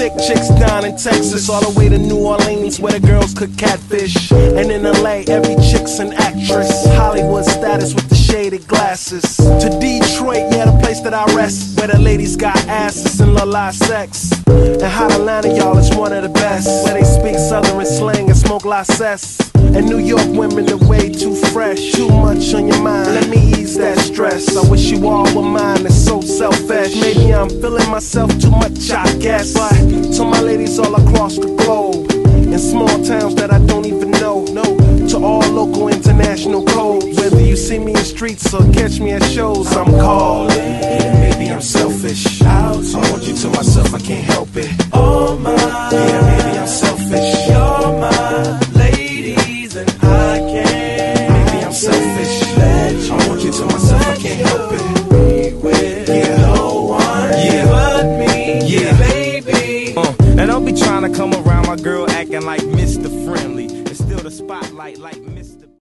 thick chicks down in Texas, all the way to New Orleans, where the girls cook catfish. And in LA, every chick's an actress. Hollywood status with the shaded glasses. To Detroit, yeah, the place that I rest, where the ladies got asses and la sex. And hot Atlanta, y'all, is one of the best, where they speak Southern slang and smoke la cess. And New York women are way too fresh. Too much on your mind. Let me ease that stress. I wish you all were mine. It's so selfish. Maybe I'm feeling myself too much, I guess. But to my ladies all across the globe, in small towns that I don't even know. No, to all local international codes. Whether you see me in streets or catch me at shows, I'm calling. Maybe I'm selfish. I want you to myself, I can't help it. Oh my. Yeah, Now don't be trying to come around my girl acting like Mr. Friendly. And still the spotlight like Mr.